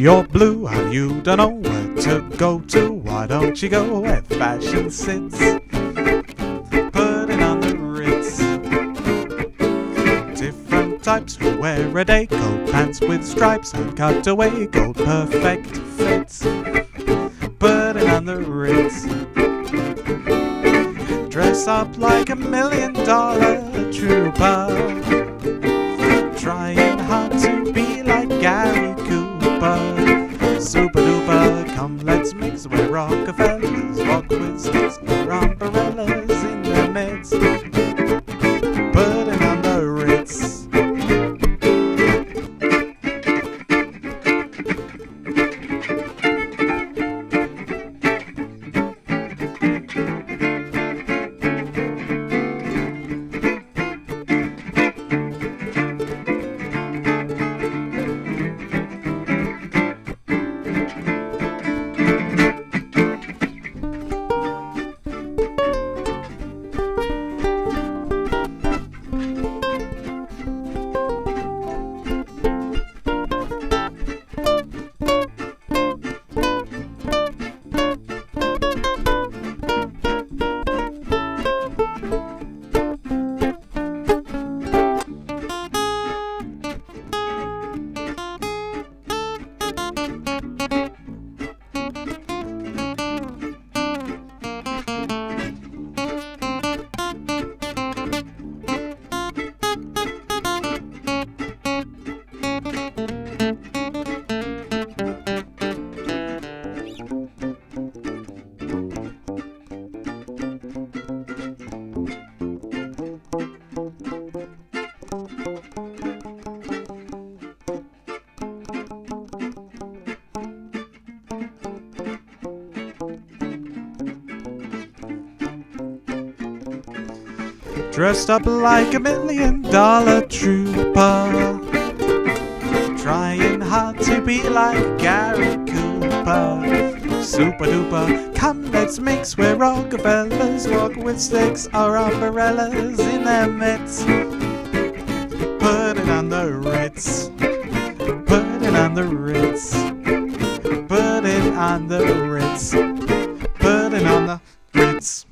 you don't know where to go to, why don't you go where fashion sits? Puttin' on the Ritz. Different types who wear a day coat, pants with stripes and cutaway gold, perfect fits. Puttin' on the Ritz. Dress up like a million dollar trooper. Super duper, come let's mix where Rockefellers walk with sticks or umbrellas in their midst. Dressed up like a million dollar trooper. Trying hard to be like Gary Cooper. Super duper, come let's mix where Rockefellers walk with sticks or umbrellas in their midst. Puttin' on the Ritz. Puttin' on the Ritz. Puttin' on the Ritz. Puttin' on the Ritz.